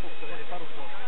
pouco, para o ponto.